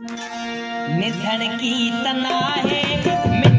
निधड़ की तना है।